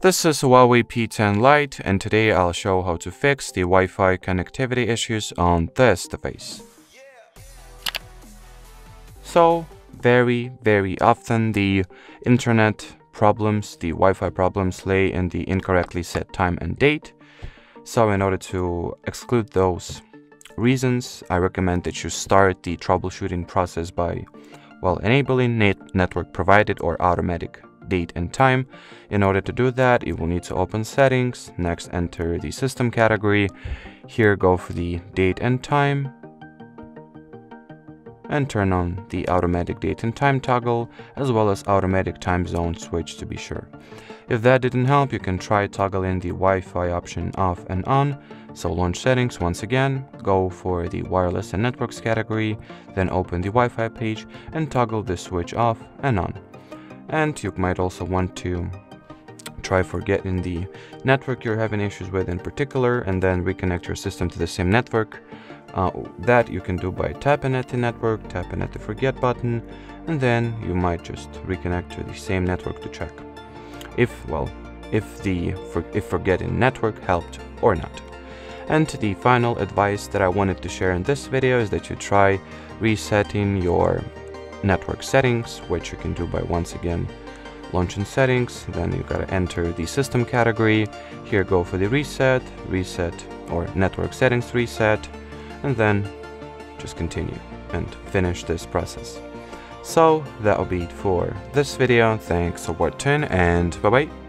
This is Huawei P10 Lite and today I'll show how to fix the Wi-Fi connectivity issues on this device. So, very, very often the internet problems, the Wi-Fi problems lay in the incorrectly set time and date. So in order to exclude those reasons, I recommend that you start the troubleshooting process by, well, enabling net network provided or automatic date and time. In order to do that, you will need to open settings, next enter the system category. Here go for the date and time, and turn on the automatic date and time toggle as well as automatic time zone switch to be sure. If that didn't help, you can try toggling the Wi-Fi option off and on. So launch settings once again, go for the wireless and networks category, then open the Wi-Fi page and toggle the switch off and on. And you might also want to try forgetting the network you're having issues with in particular and then reconnect your system to the same network uh, that you can do by tapping at the network, tapping at the forget button, and then you might just reconnect to the same network to check if, well, if the for, if forgetting network helped or not. And the final advice that I wanted to share in this video is that you try resetting your network settings, which you can do by once again launching settings, then you gotta enter the system category, here go for the reset, reset or network settings reset, and then just continue and finish this process. So that will be it for this video. Thanks for watching and bye bye.